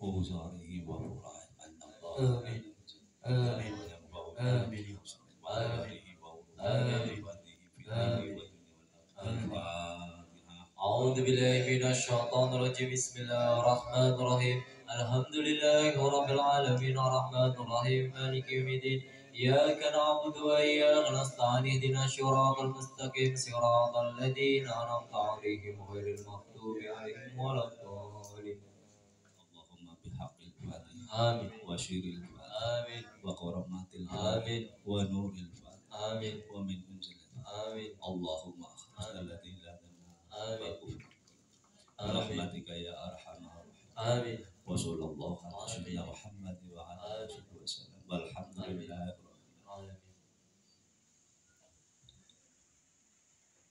ووزاره وفرائه أن الله آمين. آمين. آمين. أعوذ بالله من الشيطان الرجيم بسم الله الرحمن الرحيم الحمد لله رب العالمين الرحمن الرحيم مالك يوم الدين إياك نعبد وإياك نستعين اهدنا الصراط المستقيم صراط الذين أنعمت عليهم غير المغضوب عليهم ولا الضالين. اللهم بحق الفاتحة آمين. وشير الفاتحة آمين. الفاتحة آمين. ونور الفاتحة آمين. ومن أنزل آمين. اللهم أخرجنا الذين لا آمين. برحمتك يا أرحم الراحمين. آمين.